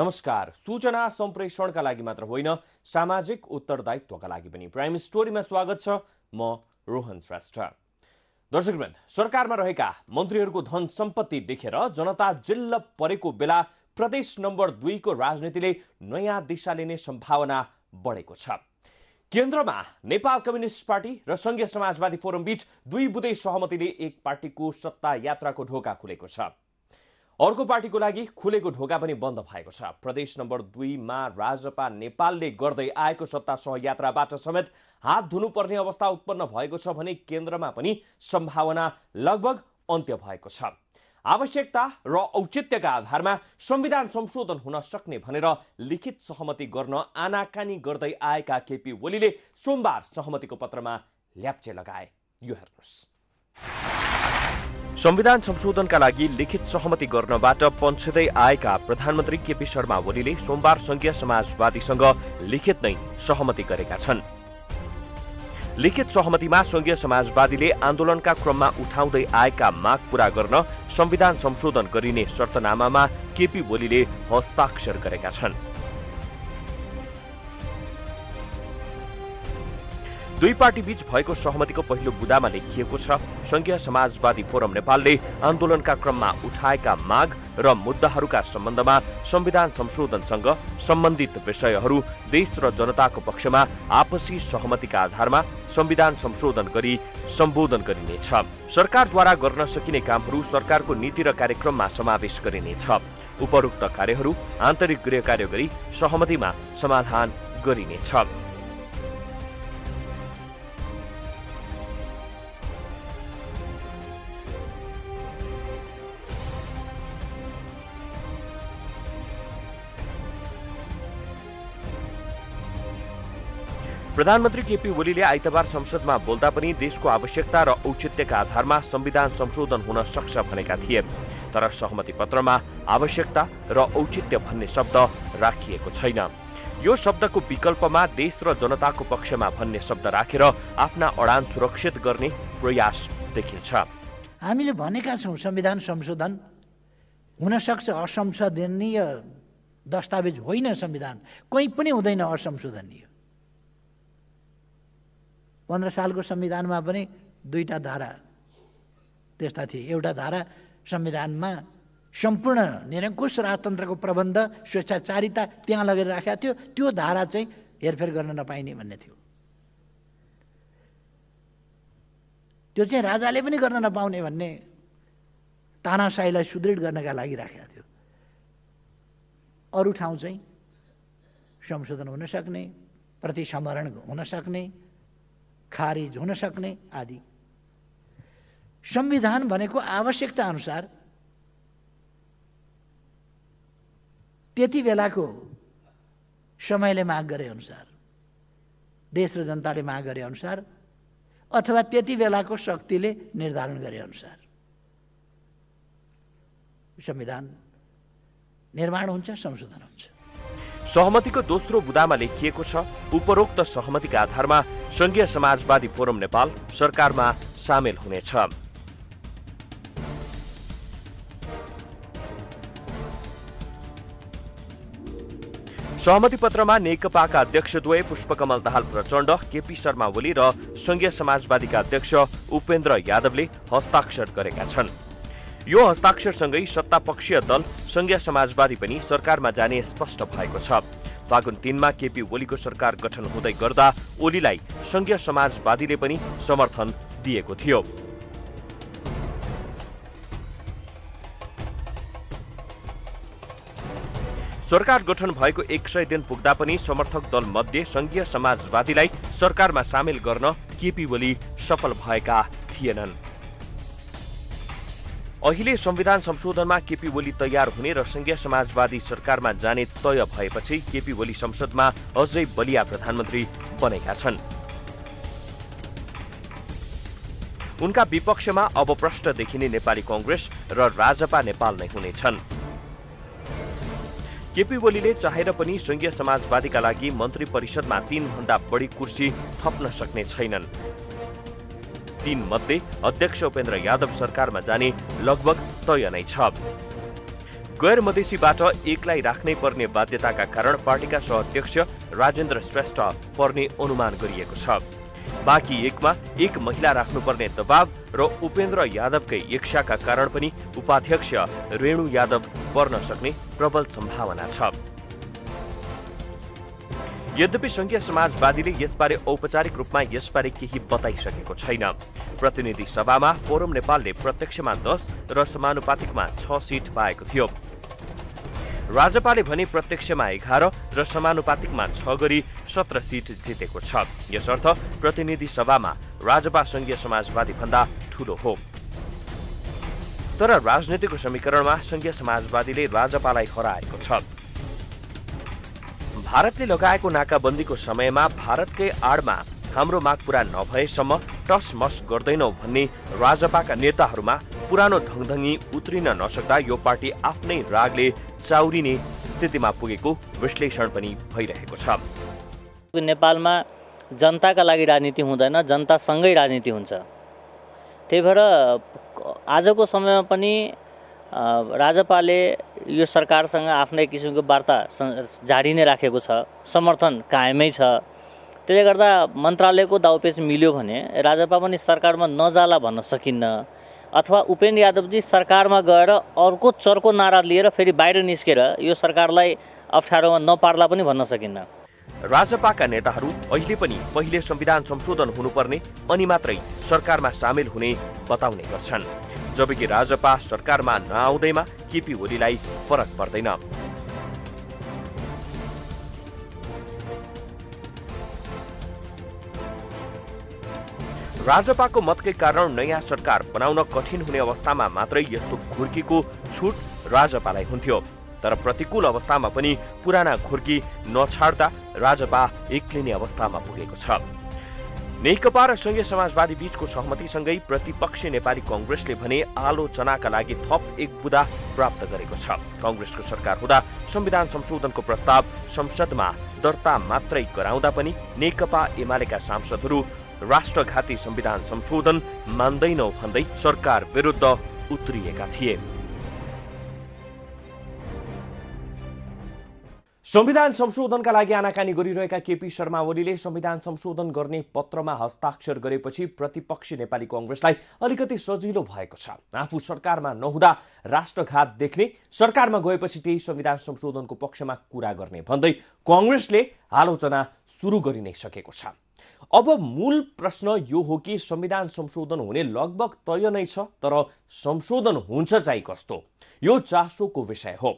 नमस्कार। सूचना सम्प्रेषणका लागि मात्र होइन सामाजिक उत्तरदायित्वका लागि पनि। प्राइम स्टोरीमा स्वागत छ म रोहन श्रेष्ठ। दर्शकवृन्द सरकारमा रहेका मन्त्रीहरूको धन सम्पत्ति देखेर जनता जिल्ल परेको बेला प्रदेश नम्बर दुईको राजनीतिले नयाँ दिशा लिने सम्भावना बढेको छ। केन्द्रमा नेपाल कम्युनिस्ट पार्टी र संघीय समाजवादी फोरम बीच दुई बुधे सहमतिले एक पार्टीको सत्ता यात्राको ढोका खुलेको छ। अर्को पार्टीको लागि खुलेको ढोका पनि बन्द भएको छ। प्रदेश नम्बर दुईमा राजपा नेपालले गर्दै आएको सत्ता सहयात्राबाट समेत हात धुनुपर्ने अवस्था उत्पन्न भएको छ भने केन्द्रमा पनि सम्भावना लगभग अन्त्य भएको छ। आवश्यकता र औचित्यका आधारमा संविधान संशोधन हुन सक्ने भनेर लिखित सहमति गर्न आनाकानी गर्दै आएका केपी ओलीले सोमबार सहमतिको पत्रमा ल्याप्चे लगाए। यो हेर्नुहोस्। संविधान संशोधनका लागि लिखित सहमति गर्नबाट पन्छिँदै आएका प्रधानमन्त्री केपी शर्मा ओलीले सोमबार संघीय समाजवादीसँग लिखित नै सहमति गरेका छन्। लिखित सहमतिमा संघीय समाजवादीले आन्दोलनका क्रममा उठाउँदै आएका माग पूरा गर्न संविधान संशोधन गरिने शर्तनामामा केपी ओलीले हस्ताक्षर गरेका छन्। दुई पार्टी बीच भएको सहमतिको पहिलो बुदामा लेखिएको छ। संघीय समाजवादी फोरम नेपालले आन्दोलनका क्रममा उठाएका माग र मुद्दाहरूका सम्बन्धमा संविधान संशोधनसँग सम्बन्धित विषयहरू देश र जनताको पक्षमा आपसी सहमतिका आधारमा संविधान संशोधन गरी सम्बोधन गरिनेछ। सरकारद्वारा गर्न सकिने कामहरू सरकारको नीति र कार्यक्रममा समावेश गरिनेछ। उपरोक्त कार्यहरू आन्तरिक गृह कार्य गरी सहमतिमा समाधान गरिनेछ। प्रधानमन्त्री केपी ओलीले आइतबार संसदमा बोल्दा पनि देशको आवश्यकता र औचित्यका आधारमा संविधान संशोधन हुन सक्छ भनेका थिए। तर सहमति पत्रमा आवश्यकता र औचित्य भन्ने शब्द राखिएको छैन। यो शब्दको विकल्पमा देश र जनताको पक्षमा भन्ने शब्द राखेर आफ्ना अडान सुरक्षित गर्ने प्रयास देखिन्छ। हामीले भनेका छौँ संविधान संशोधन हुनसक्छ असंशोधनीय दस्तावेज होइन संविधान। कोही पनि हुँदैन असंशोधनीय। पन्ध्र सालको संविधानमा पनि दुईवटा धारा त्यस्ता थिए। एउटा धारा संविधानमा सम्पूर्ण निरङ्कुश राजतन्त्रको प्रबन्ध स्वेच्छाचारिता त्यहाँ लगेर राखेको थियो। त्यो धारा चाहिँ हेरफेर गर्न नपाइने भन्ने थियो। त्यो चाहिँ राजाले पनि गर्न नपाउने भन्ने तानासाईलाई सुदृढ गर्नका लागि राखेको थियो। अरू ठाउँ चाहिँ संशोधन हुन सक्ने प्रतिसमरण हुन सक्ने खारिज हुन सक्ने आदि। संविधान भनेको आवश्यकता अनुसार त्यति बेलाको समयले माग गरे अनुसार देश र जनताले माग गरे अनुसार अथवा त्यति बेलाको शक्तिले निर्धारण गरे अनुसार। संविधान निर्माण हुन्छ संशोधन हुन्छ। सहमतिको दोस्रो बुदामा लेखिएको छ उपरोक्त सहमतिका आधारमा संघीय समाजवादी फोरम नेपाल सरकारमा सामेल हुनेछ। सहमति पत्रमा नेकपाका अध्यक्षद्वय पुष्पकमल दाहाल प्रचण्ड केपी शर्मा ओली र संघीय समाजवादीका अध्यक्ष उपेन्द्र यादवले हस्ताक्षर गरेका छन्। यो हस्ताक्षरसँगै सत्तापक्षीय दल संघीय समाजवादी पनि सरकारमा जाने स्पष्ट भएको छ। फागुन तिनमा केपी ओलीको सरकार गठन हुँदै गर्दा ओलीलाई संघीय समाजवादीले पनि समर्थन दिएको थियो। सरकार गठन भएको एक सय दिन पुग्दा पनि समर्थक दल मध्ये संघीय समाजवादीलाई सरकारमा सामेल गर्न केपी ओली सफल भएका थिएनन्। अहिले संविधान संशोधनमा केपी ओली तयार हुने र संघीय समाजवादी सरकारमा जाने तय भएपछि केपी ओली संसदमा अझै बलिया प्रधानमन्त्री बनेका छन्। उनका विपक्षमा अब प्रश्न देखिने नेपाली कङ्ग्रेस र राजपा नेपाल नै हुनेछन् केपी ओलीले चाहेर पनि संघीय समाजवादीका लागि मन्त्री परिषदमा तीनभन्दा बढी कुर्सी थप्न सक्ने छैनन्। तीन मध्ये अध्यक्ष उपेन्द्र यादव सरकारमा जाने लगभग तय नै छ। गैर मधेसीबाट एकलाई राख्नै पर्ने बाध्यताका कारण पार्टीका सहअध्यक्ष राजेन्द्र श्रेष्ठ पर्ने अनुमान गरिएको छ। बाँकी एकमा एक महिला राख्नुपर्ने दबाव र उपेन्द्र यादवकै इच्छाका कारण पनि उपाध्यक्ष रेणु यादव पर्न सक्ने प्रबल सम्भावना छ। यद्यपि सङ्घीय समाजवादीले यसबारे औपचारिक रूपमा यसबारे केही बताइसकेको छैन। प्रतिनिधि सभामा फोरम नेपालले प्रत्यक्षमा दस र समानुपातिकमा छ सिट पाएको थियो। राजपाले भने प्रत्यक्षमा एघार र समानुपातिकमा छ गरी सत्र सिट जितेको छ। यसर्थ प्रतिनिधि सभामा राजपा सङ्घीय समाजवादी भन्दा ठूलो हो। तर राजनीतिको समीकरणमा सङ्घीय समाजवादीले राजपालाई हराएको छ। भारतले लगाएको नाकाबन्दीको समयमा भारतकै आडमा हाम्रो माग पुरा नभएसम्म टस मस गर्दैनौ भन्ने राजपाका नेताहरूमा पुरानो धङधङ्गी उत्रिन नसक्दा यो पार्टी आफ्नै रागले चाउरिने स्थितिमा पुगेको विश्लेषण पनि भइरहेको छ। नेपालमा जनताका लागि राजनीति हुँदैन जनतासँगै राजनीति हुन्छ। त्यही भएर आजको समयमा पनि राजपाले यो सरकारसँग आफ्नै किसिमको वार्ता जारी नै राखेको छ समर्थन कायमै छ। त्यसले गर्दा मन्त्रालयको दाउपेच मिल्यो भने राजपा पनि सरकारमा नजाला भन्न सकिन्न अथवा उपेन्द्र यादवजी सरकारमा गएर अर्को चर्को नारा लिएर फेरि बाहिर निस्केर यो सरकारलाई अप्ठ्यारोमा नपार्ला पनि भन्न सकिन्न। राजपाका नेताहरू अहिले पनि पहिले संविधान संशोधन हुनुपर्ने अनि मात्रै सरकारमा सामेल हुने बताउने गर्छन्। जबकि राजपा सरकारमा नआउँदैमा केपी ओलीलाई फरक पर्दैन। राजपाको मतकै कारण नयाँ सरकार बनाउन कठिन हुने अवस्थामा मात्रै यस्तो घुर्कीको छुट राजपालाई हुन्थ्यो। तर प्रतिकूल अवस्थामा पनि पुराना घुर्की नछाड्दा राजपा एक्लिने अवस्थामा पुगेको छ। नेकपा र सङ्घीय समाजवादी बीचको सहमतिसँगै प्रतिपक्षी नेपाली कङ्ग्रेसले भने आलोचनाका लागि थप एक बुदा प्राप्त गरेको छ। कङ्ग्रेसको सरकार हुँदा संविधान संशोधनको प्रस्ताव संसदमा दर्ता मात्रै गराउँदा पनि नेकपा एमालेका सांसदहरू राष्ट्रघाती संविधान संशोधन मान्दैनौ भन्दै सरकार विरुद्ध उत्रिएका थिए। संविधान संशोधनका लागि आनाकानी गरिरहेका केपी शर्मा ओलीले संविधान संशोधन गर्ने पत्रमा हस्ताक्षर गरेपछि प्रतिपक्षी नेपाली कङ्ग्रेसलाई अलिकति सजिलो भएको छ। आफू सरकारमा नहुँदा राष्ट्रघात देख्ने सरकारमा गएपछि त्यही संविधान संशोधनको पक्षमा कुरा गर्ने भन्दै कङ्ग्रेसले आलोचना सुरु गरि नै सकेको छ। अब मूल प्रश्न यो हो कि संविधान संशोधन हुने लगभग तय नै छ तर संशोधन हुन्छ चाहिँ कस्तो? यो चासोको विषय हो।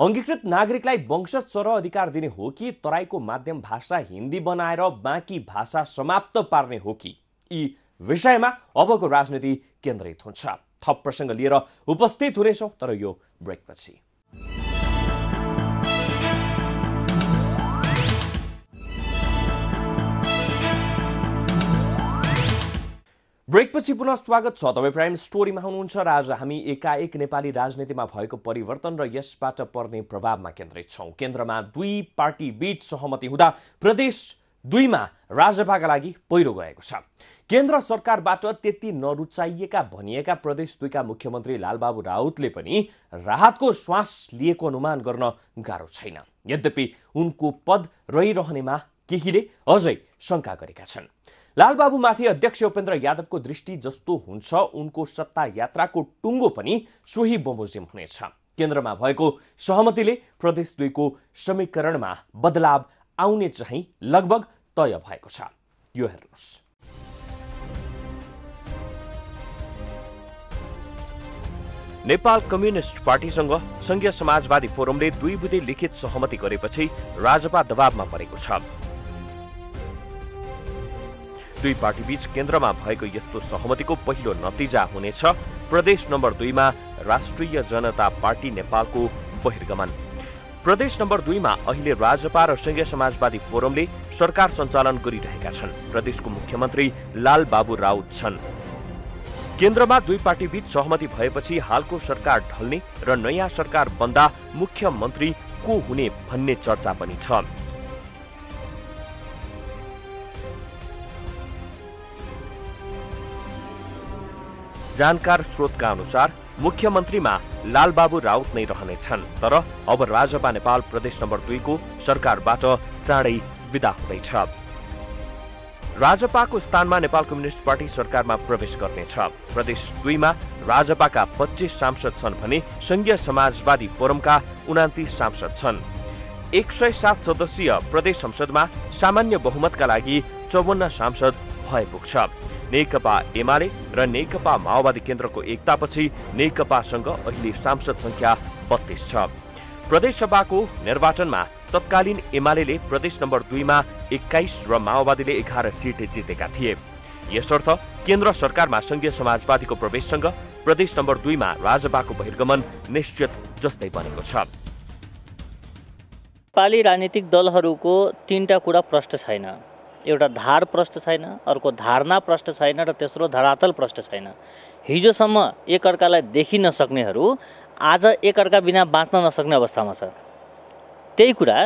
अङ्गीकृत नागरिकलाई वंशज अधिकार दिने हो कि तराईको माध्यम भाषा हिन्दी बनाएर बाँकी भाषा समाप्त पार्ने हो कि? यी विषयमा अबको राजनीति केन्द्रित हुन्छ। थप प्रसङ्ग लिएर उपस्थित हुनेछौँ तर यो ब्रेकपछि। ब्रेकपछि पुनः स्वागत छ। तपाईँ प्राइम स्टोरीमा हुनुहुन्छ। र आज हामी एकाएक नेपाली राजनीतिमा भएको परिवर्तन र यसबाट पर्ने प्रभावमा केन्द्रित छौँ। केन्द्रमा दुई पार्टी बीच सहमति हुँदा प्रदेश दुईमा राजपाका लागि पहिरो गएको छ। केन्द्र सरकारबाट त्यति नरुचाइएका भनिएका प्रदेश दुईका मुख्यमन्त्री लालबाबु राउतले पनि राहतको श्वास लिएको अनुमान गर्न गाह्रो छैन। यद्यपि उनको पद रहिरहनेमा केहीले अझै शङ्का गरेका छन्। लालबाबुमाथि अध्यक्ष उपेन्द्र यादवको दृष्टि जस्तो हुन्छ। उनको सत्ता यात्राको टुङ्गो पनि सोही बमोजिम हुनेछ। केन्द्रमा भएको सहमतिले प्रदेश दुईको समीकरणमा बदलाव आउने चाहिँ लगभग तय भएको छ। यो हेर्नुहोस्। नेपाल कम्युनिस्ट पार्टीसँग संघीय समाजवादी फोरमले दुई बुधे लिखित सहमति गरेपछि राजपा दबावमा परेको छ। दुई पार्टीबीच केन्द्रमा भएको यस्तो सहमतिको पहिलो नतिजा हुनेछ। प्रदेश नम्बर दुईमा राष्ट्रिय जनता पार्टी नेपालको बहिर्गमन। प्रदेश नम्बर दुईमा अहिले राजपा र सङ्घीय समाजवादी फोरमले सरकार सञ्चालन गरिरहेका छन्। प्रदेशको मुख्यमन्त्री लाल बाबु राउत छन्। केन्द्रमा दुई पार्टीबीच सहमति भएपछि हालको सरकार ढल्ने र नयाँ सरकार बन्दा मुख्यमन्त्री को हुने भन्ने चर्चा पनि छ। जानकार स्रोतका अनुसार मुख्यमन्त्रीमा लालबाबु राउत नै रहनेछन् तर अब राजपा नेपाल प्रदेश नम्बर दुईको सरकारबाट चाँडै विदा हुँदैछ। राजपाको स्थानमा नेपाल कम्युनिस्ट पार्टी सरकारमा प्रवेश गर्नेछ। प्रदेश दुईमा राजपाका पच्चिस सांसद छन् भने संघीय समाजवादी फोरमका उनातिस सांसद छन्। एक सय सात सदस्यीय प्रदेश संसदमा सामान्य बहुमतका लागि चौवन्न सांसद भए पुग्छ नेकपा एमाले र नेकपा माओवादी केन्द्रको एकतापछि नेकपासँग अहिले सांसद संख्या बत्तीस छ। प्रदेशसभाको निर्वाचनमा तत्कालीन एमाले प्रदेश नम्बर दुईमा एक्काइस र माओवादीले एघार सिट जितेका थिए। यसर्थ केन्द्र सरकारमा संघीय समाजवादीको प्रवेशसँग प्रदेश नम्बर दुईमा राजपाको बहिर्गमन निश्चित जस्तै बनेको छ। नेपाली राजनीतिक दलहरूको तिनवटा कुरा प्रष्ट छैन। एउटा धार प्रष्ट छैन अर्को धारणा प्रष्ट छैन र तेस्रो धरातल प्रष्ट छैन। हिजोसम्म एकअर्कालाई देखि नसक्नेहरू आज एकअर्का बिना बाँच्न नसक्ने अवस्थामा छ। त्यही कुरा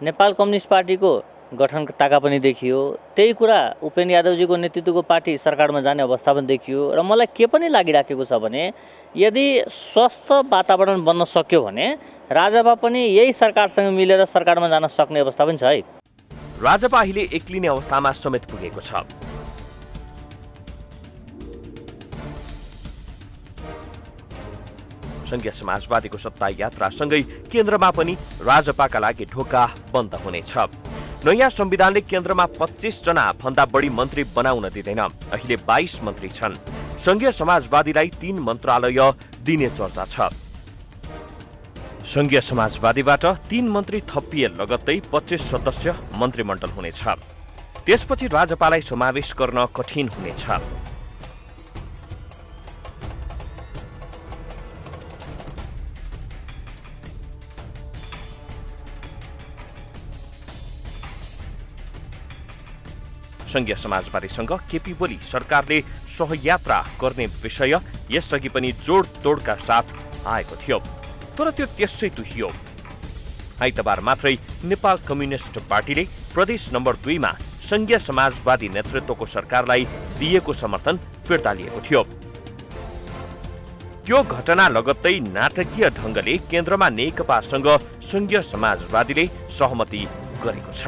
नेपाल कम्युनिस्ट पार्टीको गठन ताका पनि देखियो त्यही कुरा उपेन्द्र यादवजीको नेतृत्वको पार्टी सरकारमा जाने अवस्था पनि देखियो र मलाई के पनि लागिराखेको छ भने यदि स्वस्थ वातावरण बन्न सक्यो भने राजापा पनि यही सरकारसँग मिलेर सरकारमा जान सक्ने अवस्था पनि छ है। राजपा अहिले एक्लिने अवस्थामा समेत पुगेको छ। संघीय समाजवादीको सत्ता यात्रासँगै केन्द्रमा पनि राजपाका लागि ढोका बन्द हुनेछ। नयाँ संविधानले केन्द्रमा पच्चिस जना भन्दा बढी मन्त्री बनाउन दिँदैन। अहिले बाइस मन्त्री छन्। संघीय समाजवादीलाई तीन मन्त्रालय दिने चर्चा छ। संघीय समाजवादीबाट तीन मन्त्री थपिए लगत्तै पच्चिस सदस्य मन्त्रीमण्डल हुनेछ। त्यसपछि राजपालाई समावेश गर्न कठिन हुनेछ। संघीय समाजवादीसँग केपी ओली सरकारले सहयात्रा गर्ने विषय यसअघि पनि जोडतोडका साथ आएको थियो। तर त्यो त्यसै तुहियो आइतबार मात्रै नेपाल कम्युनिस्ट पार्टीले प्रदेश नम्बर दुईमा संघीय समाजवादी नेतृत्वको सरकारलाई दिएको समर्थन फिर्ता लिएको थियो। त्यो घटना लगत्तै नाटकीय ढङ्गले केन्द्रमा नेकपासँग संघीय समाजवादीले सहमति गरेको छ।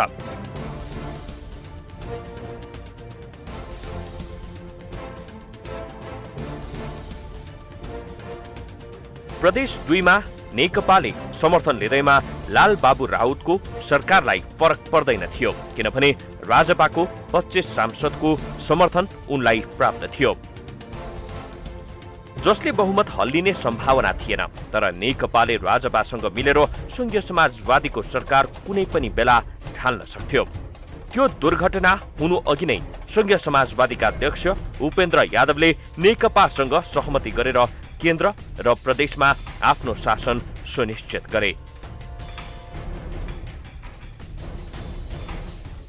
प्रदेश दुईमा नेकपाले समर्थन लिँदैमा लाल बाबु राउतको सरकारलाई फरक पर्दैन थियो किनभने राजपाको पच्चिस सांसदको समर्थन उनलाई प्राप्त थियो। जसले बहुमत हल्लिने सम्भावना थिएन तर नेकपाले राजपासँग मिलेर संघीय समाजवादीको सरकार कुनै पनि बेला ढाल्न सक्थ्यो। त्यो दुर्घटना हुनु अघि नै संघीय समाजवादीका अध्यक्ष उपेन्द्र यादवले नेकपासँग सहमति गरेर केन्द्र र प्रदेशमा आफ्नो शासन सुनिश्चित गरे।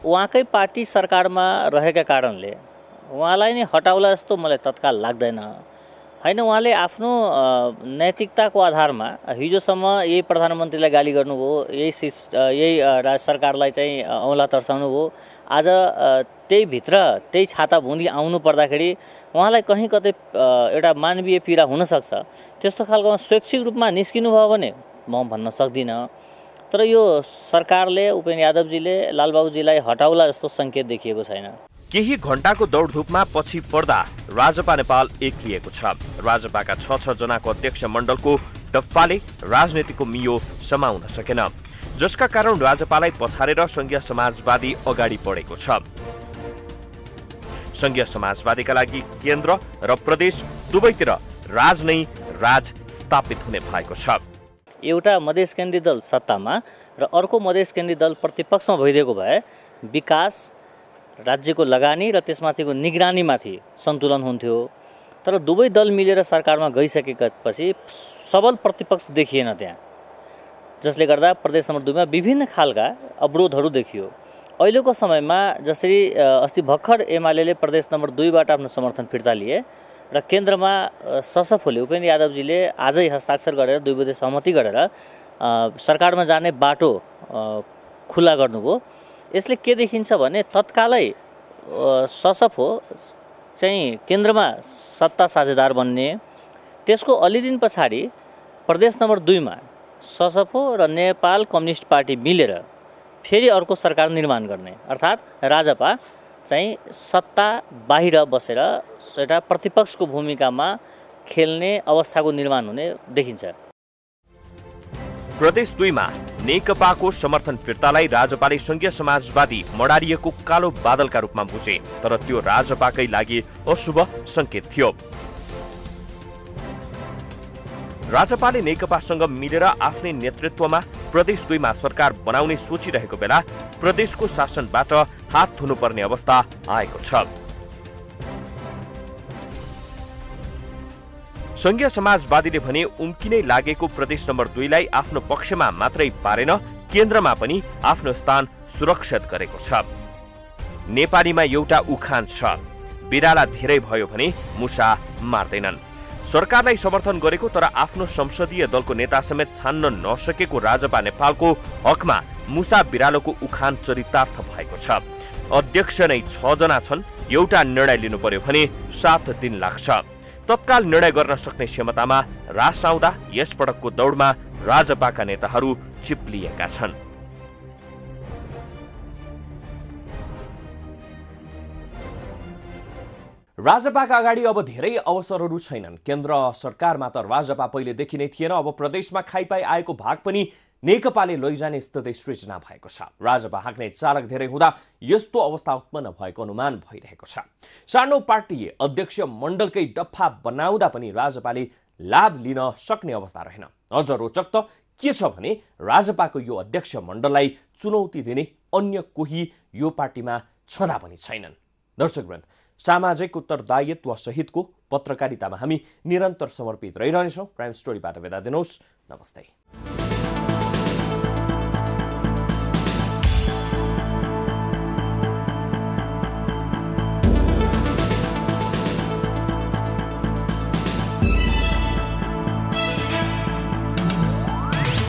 उहाँकै पार्टी सरकारमा रहेका कारणले उहाँलाई नै हटाउला जस्तो मलाई तत्काल लाग्दैन। होइन उहाँले आफ्नो नैतिकताको आधारमा हिजोसम्म यही प्रधानमन्त्रीलाई गाली गर्नुभयो यही यही राज सरकारलाई चाहिँ औँला तर्साउनु भयो आज त्यही भित्र त्यही छाता भुँदी आउनु पर्दाखेरि उहाँलाई कहीँ कतै एउटा मानवीय पीडा हुनसक्छ त्यस्तो खालको स्वैच्छिक रूपमा निस्किनु भयो भने म भन्न सक्दिनँ। तर यो सरकारले उपेन्द्र यादवजीले लालबाबुजीलाई हटाउला जस्तो सङ्केत देखिएको छैन। केही घण्टाको दौडधुपमा पछि पर्दा राजपा नेपाल एक्लिएको छ। राजपाका छ छ जनाको अध्यक्ष मण्डलको डप्पाले राजनीतिको मियो समाउन सकेन। जसका कारण राजपालाई पछारेर संघीय समाजवादी अगाडि बढेको छ। संघीय समाजवादीका लागि केन्द्र र प्रदेश दुवैतिर राज नै राज स्थापित हुने भएको छ। एउटा मधेस केन्द्रीय दल सत्तामा र अर्को मधेस केन्द्रीय दल प्रतिपक्षमा भइदिएको भए विकास राज्यको लगानी र त्यसमाथिको निगरानीमाथि सन्तुलन हुन्थ्यो। तर दुवै दल मिलेर सरकारमा गइसकेपछि सबल प्रतिपक्ष देखिएन त्यहाँ। जसले गर्दा प्रदेश नम्बर दुईमा विभिन्न खालका अवरोधहरू देखियो। अहिलेको समयमा जसरी अस्ति भर्खर एमाले प्रदेश नम्बर दुईबाट आफ्नो समर्थन फिर्ता लिए र केन्द्रमा ससफोले उपेन्द्र यादवजीले आजै हस्ताक्षर गरेर दुई बुधे सहमति गरेर सरकारमा जाने बाटो खुल्ला गर्नुभयो। यसले के देखिन्छ भने तत्कालै ससफ हो चाहिँ केन्द्रमा सत्ता साझेदार बन्ने। त्यसको अलि दिन पछाडि प्रदेश नम्बर दुईमा ससफो र नेपाल कम्युनिस्ट पार्टी मिलेर फेरि अर्को सरकार निर्माण गर्ने। अर्थात् राजपा चाहिँ सत्ता बाहिर बसेर एउटा प्रतिपक्षको भूमिकामा खेल्ने अवस्थाको निर्माण हुने देखिन्छ। प्रदेश दुईमा नेकपाको समर्थन फिर्तालाई राजपाले सङ्घीय समाजवादी मडारिएको कालो बादलका रूपमा बुझे तर त्यो राजपाकै लागि अशुभ सङ्केत थियो। राजपाले नेकपासँग मिलेर आफ्नै नेतृत्वमा प्रदेश दुईमा सरकार बनाउने सोचिरहेको बेला प्रदेशको शासनबाट हात धुनुपर्ने अवस्था आएको छ। सङ्घीय समाजवादीले भने उम्किनै लागेको प्रदेश नम्बर दुईलाई आफ्नो पक्षमा मात्रै पारेन केन्द्रमा पनि आफ्नो स्थान सुरक्षित गरेको छ। नेपालीमा एउटा उखान छ। बिराला धेरै भयो भने मुसा मार्दैनन्। सरकारलाई समर्थन गरेको तर आफ्नो संसदीय दलको नेता समेत छान्न नसकेको राजपा नेपालको हकमा मुसा बिरालोको उखान चरितार्थ भएको छ। अध्यक्ष नै छजना छन् एउटा निर्णय लिनु पर्यो भने सात दिन लाग्छ। तत्काल निर्णय गर्न सक्ने क्षमतामा रास आउँदा यसपटकको दौडमा राजपाका नेताहरू चिप्लिएका छन्। राजपाका अगाडि अब धेरै अवसरहरू छैनन्। केन्द्र सरकारमा त राजपा पहिलेदेखि नै थिएन अब प्रदेशमा खाइपाई आएको भाग पनि नेकपाले लैजाने स्थिति सृजना भएको छ। राजपा हाँक्ने चालक धेरै हुँदा यस्तो अवस्था उत्पन्न भएको अनुमान भइरहेको छ। सानो पार्टी अध्यक्ष मण्डलकै डफा बनाउँदा पनि राजपाले लाभ लिन सक्ने अवस्था रहेन। अझ रोचक त के छ भने राजपाको यो अध्यक्ष मण्डललाई चुनौती दिने अन्य कोही यो पार्टीमा छँदा पनि छैनन्। दर्शकवृन्द सामाजिक उत्तरदायित्व सहितको पत्रकारितामा हामी निरन्तर समर्पित रहिरहनेछौँ। क्राइम स्टोरीबाट विदा दिनुहोस् नमस्ते।